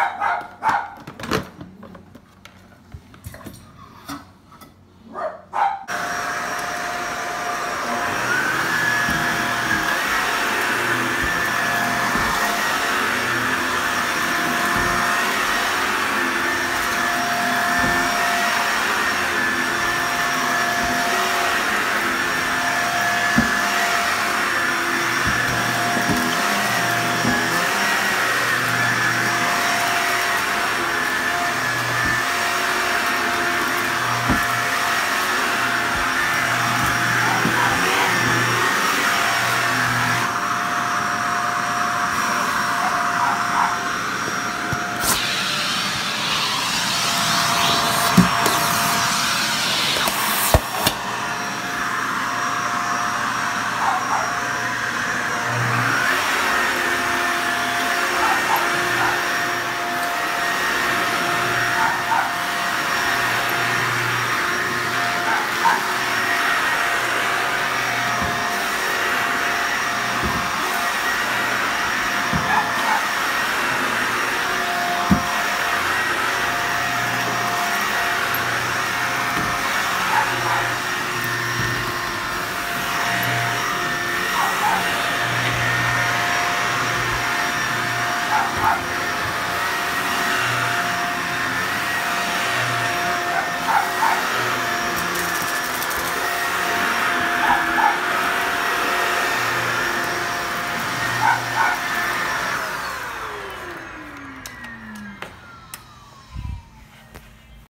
Ha ha!